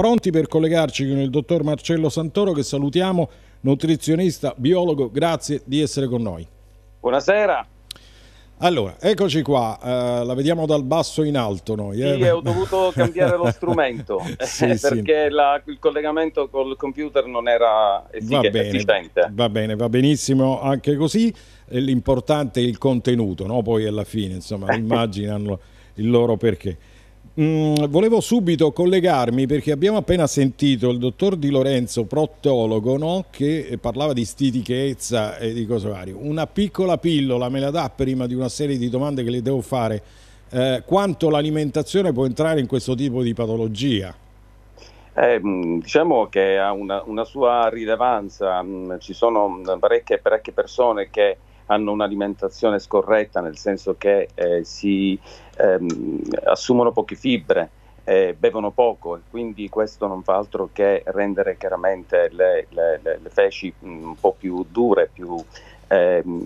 pronti per collegarci con il dottor Marcello Santoro che salutiamo, nutrizionista, biologo, grazie di essere con noi. Buonasera. Allora, eccoci qua, uh, la vediamo dal basso in alto noi. Eh? Sì, ho dovuto cambiare lo strumento sì, perché sì. La, il collegamento col computer non era va bene, efficiente. Va bene, va benissimo anche così, l'importante è il contenuto, no? poi alla fine, insomma, immaginano il loro perché. Mm, volevo subito collegarmi perché abbiamo appena sentito il dottor Di Lorenzo, prottologo, no? che parlava di stitichezza e di cose varie. Una piccola pillola me la dà prima di una serie di domande che le devo fare. Eh, quanto l'alimentazione può entrare in questo tipo di patologia? Eh, diciamo che ha una, una sua rilevanza, mm, ci sono parecchie, parecchie persone che hanno un'alimentazione scorretta, nel senso che eh, si ehm, assumono poche fibre, eh, bevono poco e quindi questo non fa altro che rendere chiaramente le, le, le, le feci un po' più dure, più, ehm,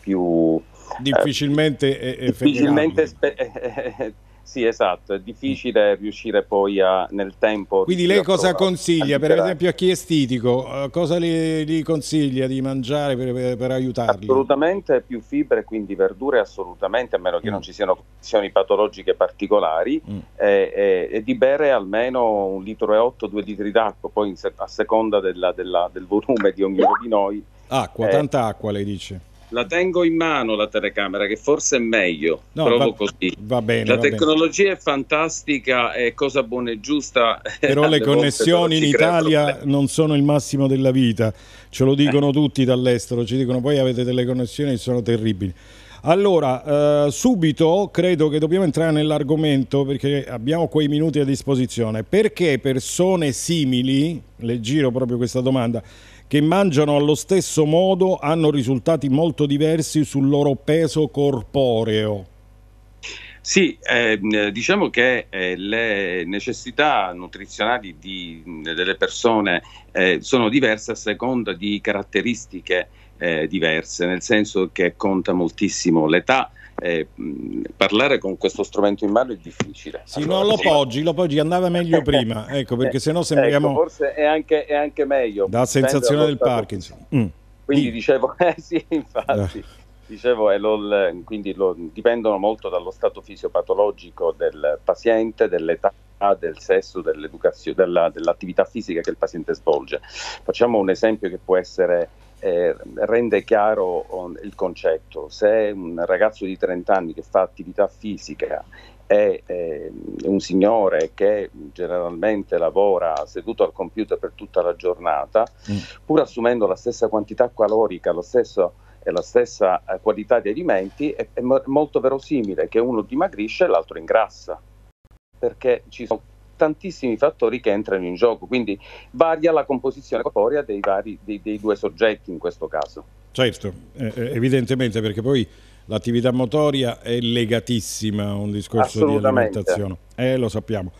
più difficilmente, eh, difficilmente spe- Sì, esatto, è difficile riuscire poi a, nel tempo... Quindi lei cosa consiglia, per esempio a chi è stitico, uh, cosa gli, gli, consiglia di mangiare per, per, per, aiutarli? Assolutamente più fibre, quindi verdure assolutamente, a meno che mm. non ci siano condizioni patologiche particolari, mm. e, e, e, di bere almeno un litro e otto, due litri d'acqua, poi se, a seconda della, della, del volume di ognuno di noi. Acqua, eh, tanta acqua lei dice? La tengo in mano la telecamera, che forse è meglio. No, Provo va, così. Va bene. La va tecnologia bene. è fantastica, è cosa buona e giusta. Però le connessioni in Italia non sono il massimo della vita. Ce lo dicono eh. tutti dall'estero. Ci dicono poi avete delle connessioni che sono terribili. Allora, eh, subito credo che dobbiamo entrare nell'argomento perché abbiamo quei minuti a disposizione. Perché persone simili, le giro proprio questa domanda, che mangiano allo stesso modo hanno risultati molto diversi sul loro peso corporeo. Sì, eh, diciamo che eh, le necessità nutrizionali di, delle persone eh, sono diverse a seconda di caratteristiche eh, diverse, nel senso che conta moltissimo l'età, eh, parlare con questo strumento in mano è difficile. Sì, allora, no, lo poggi, lo poggi, andava meglio prima, ecco, perché sennò sembriamo... Ecco, forse è anche, è anche meglio. Da sensazione del Parkinson. Mm. Quindi dicevo, eh sì, infatti, eh. dicevo, lo, quindi lo, dipendono molto dallo stato fisiopatologico del paziente, dell'età del sesso, dell'educazione, della, dell'attività fisica che il paziente svolge. Facciamo un esempio che può essere eh, rende chiaro il concetto. Se un ragazzo di 30 anni che fa attività fisica è eh, un signore che generalmente lavora seduto al computer per tutta la giornata, mm. pur assumendo la stessa quantità calorica, lo stesso, e la stessa eh, qualità di alimenti, è, è molto verosimile che uno dimagrisce e l'altro ingrassa, perché ci sono tantissimi fattori che entrano in gioco, quindi varia la composizione corporea dei, vari, dei, dei due soggetti in questo caso. Certo, eh, evidentemente perché poi l'attività motoria è legatissima a un discorso di alimentazione, eh, lo sappiamo.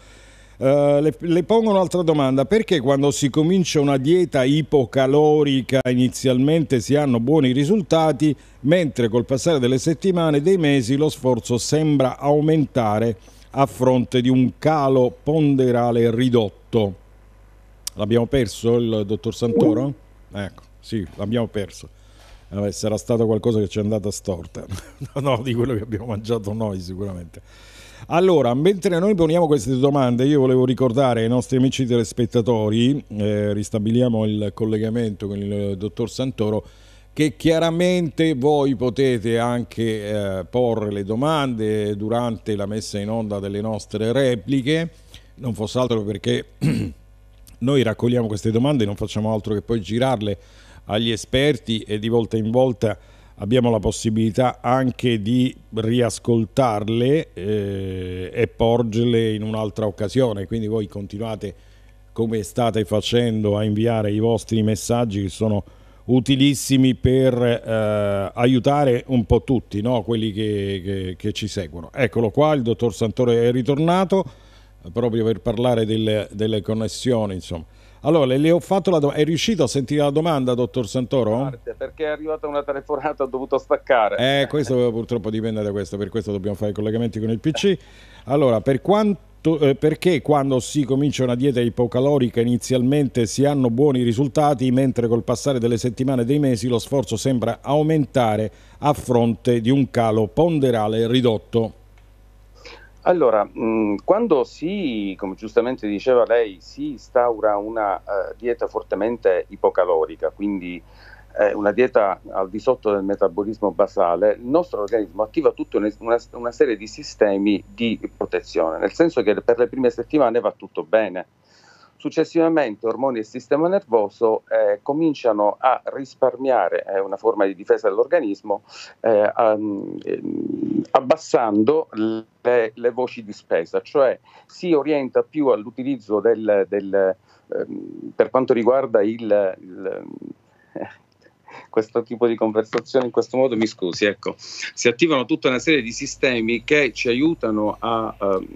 Uh, le, le, pongo un'altra domanda, perché quando si comincia una dieta ipocalorica inizialmente si hanno buoni risultati, mentre col passare delle settimane dei mesi lo sforzo sembra aumentare a fronte di un calo ponderale ridotto. L'abbiamo perso il dottor Santoro? Ecco, sì, l'abbiamo perso. Vabbè, sarà stato qualcosa che ci è andata storta, no, di quello che abbiamo mangiato noi sicuramente. Allora, mentre noi poniamo queste domande, io volevo ricordare ai nostri amici telespettatori, eh, ristabiliamo il collegamento con il dottor Santoro, che chiaramente voi potete anche eh, porre le domande durante la messa in onda delle nostre repliche, non fosse altro perché noi raccogliamo queste domande non facciamo altro che poi girarle agli esperti e di volta in volta abbiamo la possibilità anche di riascoltarle eh, e porgerle in un'altra occasione, quindi voi continuate come state facendo a inviare i vostri messaggi che sono utilissimi per eh, aiutare un po' tutti, no? quelli che, che, che, ci seguono. Eccolo qua, il dottor Santore è ritornato proprio per parlare delle, delle connessioni. Insomma. Allora, le, ho fatto la domanda. È riuscito a sentire la domanda, dottor Santoro? Perché è arrivata una telefonata, ho dovuto staccare. Eh, questo purtroppo dipende da questo, per questo dobbiamo fare i collegamenti con il PC. Allora, per quanto eh, perché quando si comincia una dieta ipocalorica inizialmente si hanno buoni risultati, mentre col passare delle settimane e dei mesi lo sforzo sembra aumentare a fronte di un calo ponderale ridotto? Allora, mh, quando si, come giustamente diceva lei, si instaura una uh, dieta fortemente ipocalorica, quindi eh, una dieta al di sotto del metabolismo basale, il nostro organismo attiva tutta una, una, serie di sistemi di protezione, nel senso che per le prime settimane va tutto bene. Successivamente ormoni e sistema nervoso eh, cominciano a risparmiare, è una forma di difesa dell'organismo, eh, um, abbassando le, le, voci di spesa, cioè si orienta più all'utilizzo del, del ehm, per quanto riguarda il, il questo tipo di conversazione in questo modo, mi scusi, ecco, si attivano tutta una serie di sistemi che ci aiutano a um,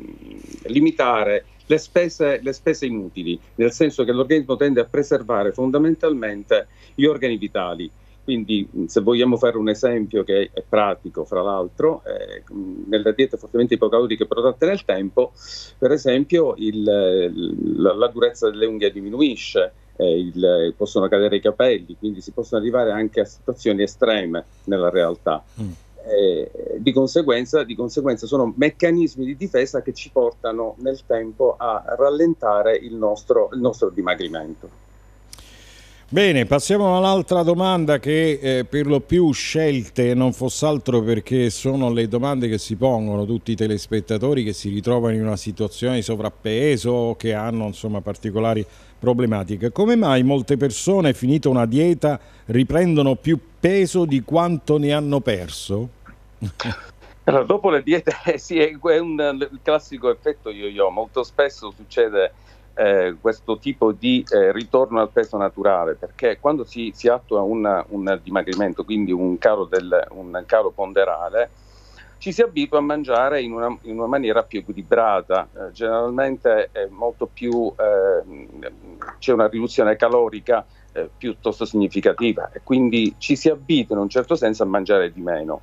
limitare le spese, le spese inutili, nel senso che l'organismo tende a preservare fondamentalmente gli organi vitali. Quindi, se vogliamo fare un esempio che è pratico, fra l'altro, eh, nelle diete fortemente ipocaloriche prodotte nel tempo, per esempio, il, la, la, durezza delle unghie diminuisce, eh, il, possono cadere i capelli, quindi si possono arrivare anche a situazioni estreme nella realtà. Mm. Eh, di, conseguenza, di, conseguenza, sono meccanismi di difesa che ci portano nel tempo a rallentare il nostro, il nostro dimagrimento. Bene, passiamo all'altra domanda che eh, per lo più scelte non fosse altro perché sono le domande che si pongono tutti i telespettatori che si ritrovano in una situazione di sovrappeso o che hanno insomma, particolari problematiche. Come mai molte persone, finita una dieta, riprendono più peso di quanto ne hanno perso? Allora, dopo le diete, sì, è un classico effetto yo-yo. Molto spesso succede eh, questo tipo di eh, ritorno al peso naturale, perché quando si, si attua una, un dimagrimento, quindi un calo, del, un calo, ponderale, ci si abitua a mangiare in una, in una maniera più equilibrata, eh, generalmente più, eh, c'è una riduzione calorica eh, piuttosto significativa e quindi ci si abitua in un certo senso a mangiare di meno.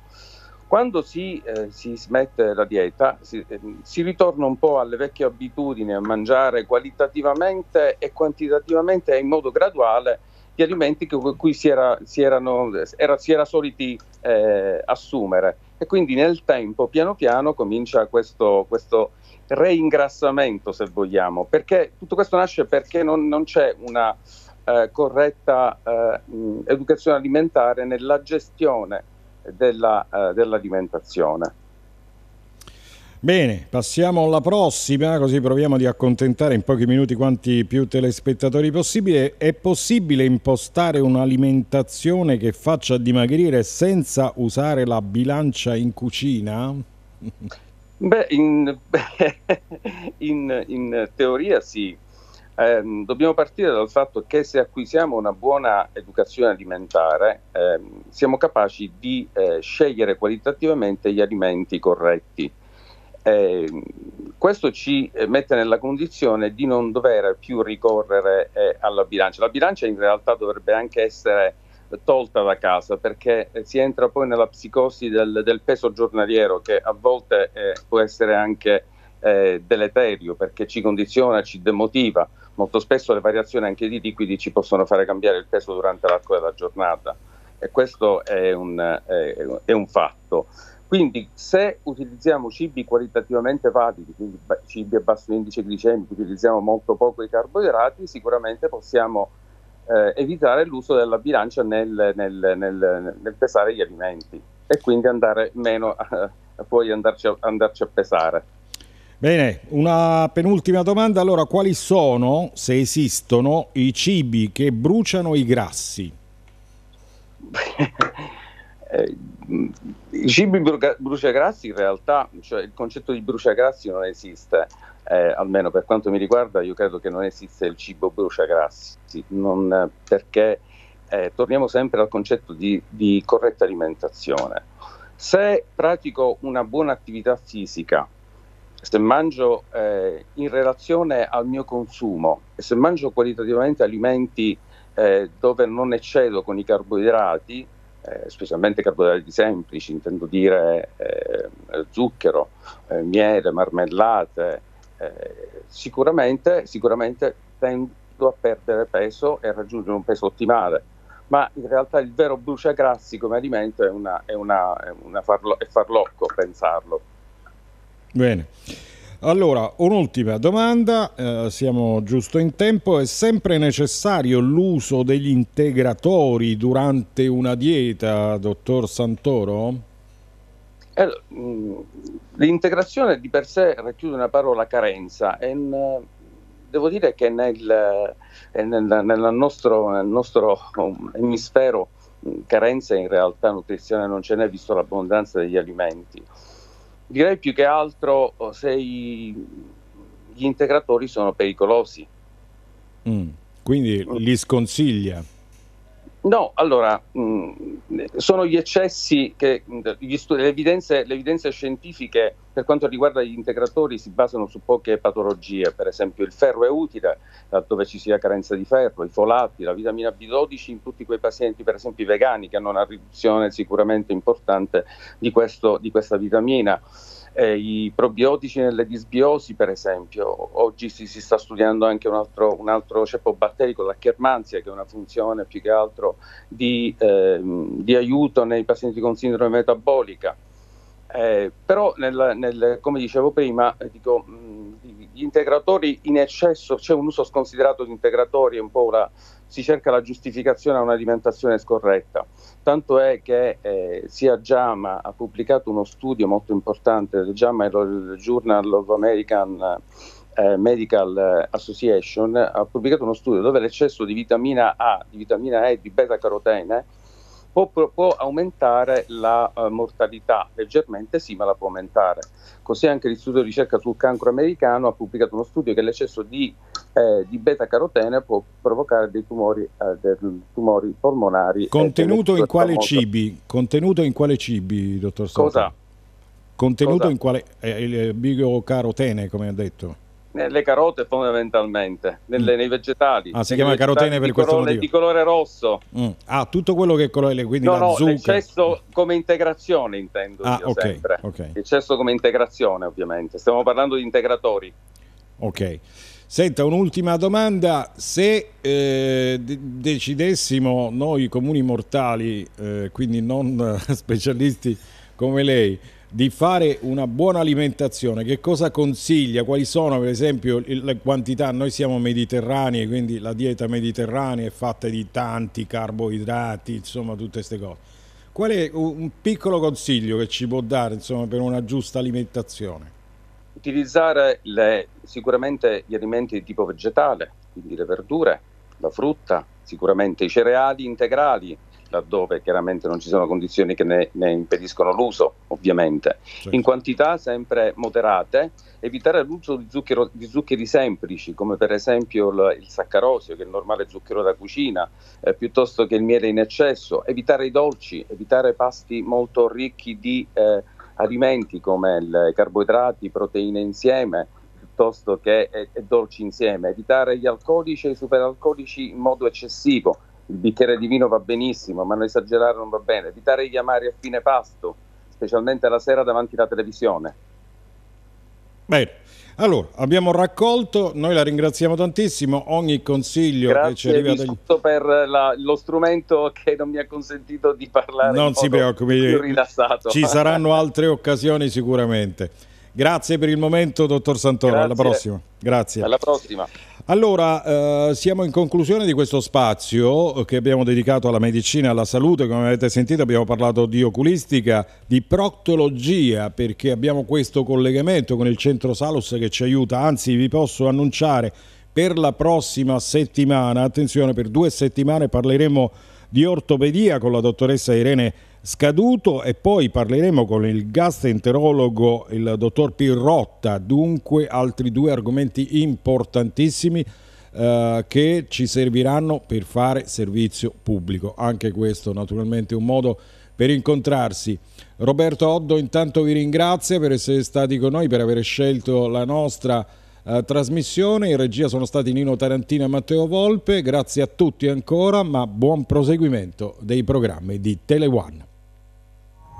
Quando si, eh, si smette la dieta si, eh, si, ritorna un po' alle vecchie abitudini a mangiare qualitativamente e quantitativamente e in modo graduale gli alimenti che, cui si era, si erano, era, si era soliti eh, assumere. E quindi nel tempo piano piano comincia questo, questo, reingrassamento se vogliamo perché tutto questo nasce perché non, non c'è una eh, corretta eh, educazione alimentare nella gestione della, uh, dell'alimentazione. Bene, passiamo alla prossima, così proviamo di accontentare in pochi minuti quanti più telespettatori possibile. È possibile impostare un'alimentazione che faccia dimagrire senza usare la bilancia in cucina? Beh, in, in, in teoria sì, eh, dobbiamo partire dal fatto che se acquisiamo una buona educazione alimentare eh, siamo capaci di eh, scegliere qualitativamente gli alimenti corretti. Ehm, questo ci eh, mette nella condizione di non dover più ricorrere eh, alla bilancia. La bilancia in realtà dovrebbe anche essere tolta da casa perché eh, si entra poi nella psicosi del, del peso giornaliero che a volte può essere anche deleterio perché ci condiziona, ci demotiva molto spesso le variazioni anche di liquidi ci possono fare cambiare il peso durante l'arco della giornata e questo è un, è, è un fatto. Quindi se utilizziamo cibi qualitativamente validi, quindi cibi a basso indice glicemico, utilizziamo molto poco i carboidrati, sicuramente possiamo eh, evitare l'uso della bilancia nel, nel, nel, nel, pesare gli alimenti e quindi andare meno a, poi andarci a, andarci a pesare. Bene, una penultima domanda. Allora, quali sono, se esistono, i cibi che bruciano i grassi? Eh, I cibi bruciagrassi in realtà, cioè il concetto di bruciagrassi non esiste, eh, almeno per quanto mi riguarda io credo che non esiste il cibo bruciagrassi, non, perché eh, torniamo sempre al concetto di, di corretta alimentazione. Se pratico una buona attività fisica, se mangio eh, in relazione al mio consumo e se mangio qualitativamente alimenti eh, dove non eccedo con i carboidrati, eh, specialmente carboidrati semplici, intendo dire eh, zucchero, eh, miele, marmellate, eh, sicuramente, sicuramente tendo a perdere peso e a raggiungere un peso ottimale, ma in realtà il vero bruciagrassi come alimento è, una, è, una, è, una farlo, è farlocco pensarlo. Bene. Allora, un'ultima domanda, eh, siamo giusto in tempo, è sempre necessario l'uso degli integratori durante una dieta, dottor Santoro? Eh, l'integrazione di per sé racchiude una parola carenza e devo dire che nel, nel, nel, nostro, nel nostro emisfero carenza in realtà nutrizione non ce n'è visto l'abbondanza degli alimenti direi più che altro oh, se i, gli integratori sono pericolosi. Mm, quindi li sconsiglia? No, allora, mh, mm, sono gli eccessi che gli studi, le, evidenze, le, evidenze, scientifiche per quanto riguarda gli integratori si basano su poche patologie, per esempio il ferro è utile laddove ci sia carenza di ferro, i folati, la vitamina B12 in tutti quei pazienti, per esempio i vegani, che hanno una riduzione sicuramente importante di, questo, di questa vitamina eh, i probiotici nelle disbiosi, per esempio. Oggi si, si sta studiando anche un altro, un altro ceppo batterico, la Kermansia, che è una funzione più che altro di, eh, di aiuto nei pazienti con sindrome metabolica. Eh, però, nel, nel, come dicevo prima, eh, dico, mh, gli integratori in eccesso, c'è un uso sconsiderato di integratori, un po' la, si cerca la giustificazione a un'alimentazione scorretta. Tanto è che eh, sia JAMA ha pubblicato uno studio molto importante, JAMA è il Journal of American eh, Medical Association, ha pubblicato uno studio dove l'eccesso di vitamina A, di vitamina e di beta carotene può, può aumentare la uh, mortalità leggermente, sì, ma la può aumentare. Così anche l'Istituto di ricerca sul cancro americano ha pubblicato uno studio che l'eccesso di, eh, di beta carotene può provocare dei tumori, eh, dei tumori polmonari. Contenuto in quale famoso. cibi? Contenuto in quale cibi, dottor Sosa? Cosa? Contenuto Cosa? in quale eh, il biocarotene, come ha detto? Nelle carote fondamentalmente, nelle, mm. nei vegetali. Ah, si chiama carotene per questo colore, motivo. Di colore rosso. Mm. Ah, tutto quello che è colore, quindi no, no, l'eccesso come integrazione intendo ah, okay, sempre. Okay. L'eccesso come integrazione ovviamente. Stiamo parlando di integratori. Ok. Senta, un'ultima domanda. Se eh, de- decidessimo noi comuni mortali, eh, quindi non specialisti come lei, di fare una buona alimentazione, che cosa consiglia? Quali sono per esempio le quantità? Noi siamo mediterranei, quindi la dieta mediterranea è fatta di tanti carboidrati, insomma tutte queste cose. Qual è un piccolo consiglio che ci può dare insomma, per una giusta alimentazione? Utilizzare le, sicuramente gli alimenti di tipo vegetale, quindi le verdure, la frutta, sicuramente i cereali integrali, laddove chiaramente non ci sono condizioni che ne, ne impediscono l'uso, ovviamente. Certo. In quantità sempre moderate, evitare l'uso di, zucchero, di zuccheri semplici, come per esempio il, il, saccarosio, che è il normale zucchero da cucina, eh, piuttosto che il miele in eccesso, evitare i dolci, evitare pasti molto ricchi di eh, alimenti come i carboidrati, proteine insieme, piuttosto che eh, dolci insieme, evitare gli alcolici e i superalcolici in modo eccessivo il bicchiere di vino va benissimo, ma non esagerare non va bene. Evitare gli amari a fine pasto, specialmente la sera davanti alla televisione. Bene. Allora, abbiamo raccolto, noi la ringraziamo tantissimo, ogni consiglio Grazie, che ci arriva dagli... per la, lo strumento che non mi ha consentito di parlare non si preoccupi. Ci saranno altre occasioni sicuramente. Grazie per il momento, dottor Santoro. Grazie. Alla prossima. Grazie. Alla prossima. Allora, eh, siamo in conclusione di questo spazio che abbiamo dedicato alla medicina e alla salute. Come avete sentito abbiamo parlato di oculistica, di proctologia, perché abbiamo questo collegamento con il centro Salus che ci aiuta. Anzi, vi posso annunciare per la prossima settimana, attenzione, per due settimane parleremo di ortopedia con la dottoressa Irene scaduto e poi parleremo con il gastroenterologo il dottor Pirrotta, dunque altri due argomenti importantissimi eh, che ci serviranno per fare servizio pubblico. Anche questo naturalmente è un modo per incontrarsi. Roberto Oddo intanto vi ringrazio per essere stati con noi, per aver scelto la nostra eh, trasmissione. In regia sono stati Nino Tarantino e Matteo Volpe. Grazie a tutti ancora, ma buon proseguimento dei programmi di Tele One.